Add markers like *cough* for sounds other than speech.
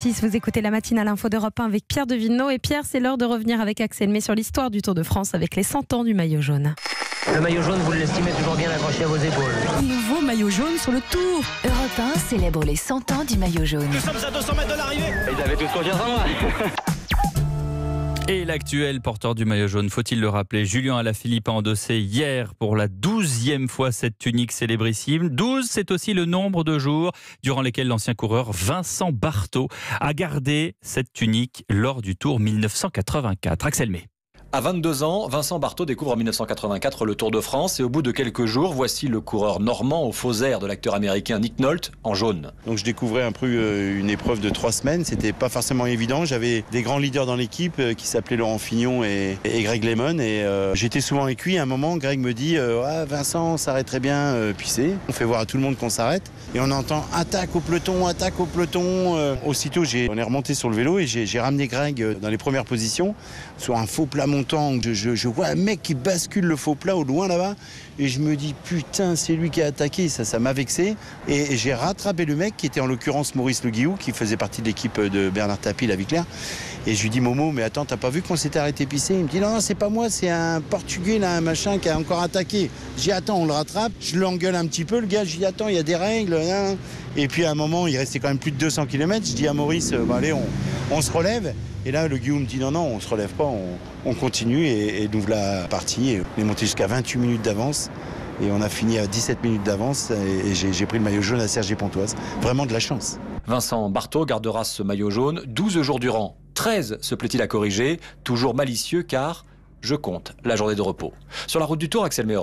Si vous écoutez la matinale info d'Europe 1 avec Pierre Devinot. Et Pierre, c'est l'heure de revenir avec Axel May sur l'histoire du Tour de France avec les 100 ans du maillot jaune. Le maillot jaune, vous l'estimez toujours bien accroché à vos épaules. Un nouveau maillot jaune sur le Tour. Europe 1 célèbre les 100 ans du maillot jaune. Nous sommes à 200 mètres de l'arrivée. Ils avaient tous confiance en moi. *laughs* Et l'actuel porteur du maillot jaune, faut-il le rappeler, Julien Alaphilippe a endossé hier pour la douzième fois cette tunique célébrissime. 12, c'est aussi le nombre de jours durant lesquels l'ancien coureur Vincent Barthaud a gardé cette tunique lors du Tour 1984. Axel May. À 22 ans, Vincent Barthaud découvre en 1984 le Tour de France et au bout de quelques jours, voici le coureur normand au faux air de l'acteur américain Nick Nolte en jaune. Donc je découvrais un peu euh, une épreuve de trois semaines, c'était pas forcément évident. J'avais des grands leaders dans l'équipe euh, qui s'appelaient Laurent Fignon et, Greg Lemon et euh, j'étais souvent lui. À un moment, Greg me dit ah, Vincent s'arrête très bien, puis c'est. On fait voir à tout le monde qu'on s'arrête et on entend attaque au peloton, attaque au peloton. aussitôt, on est remonté sur le vélo et j'ai ramené Greg dans les premières positions sur un faux plat je, vois un mec qui bascule le faux plat au loin là-bas et je me dis putain c'est lui qui a attaqué, ça ça m'a vexé. Et, j'ai rattrapé le mec qui était en l'occurrence Maurice Le Guillou qui faisait partie de l'équipe de Bernard Tapie la Viclair et je lui dis Momo mais attends t'as pas vu qu'on s'était arrêté pisser? Il me dit non, non c'est pas moi c'est un portugais là un machin qui a encore attaqué. J'ai attends on le rattrape, je l'engueule un petit peu le gars, dis attends il y a des règles hein. et puis à un moment il restait quand même plus de 200 km, je dis à Maurice bah, allez on, on se relève et là, le Guillaume me dit non, non, on se relève pas, on, continue et, et nous voilà partis. On est monté jusqu'à 28 minutes d'avance et on a fini à 17 minutes d'avance et, j'ai pris le maillot jaune à Sergi Pontoise. Vraiment de la chance. Vincent Barthaud gardera ce maillot jaune 12 jours durant. 13 se plaît-il à corriger, toujours malicieux car je compte la journée de repos. Sur la route du Tour, Axel Meyer.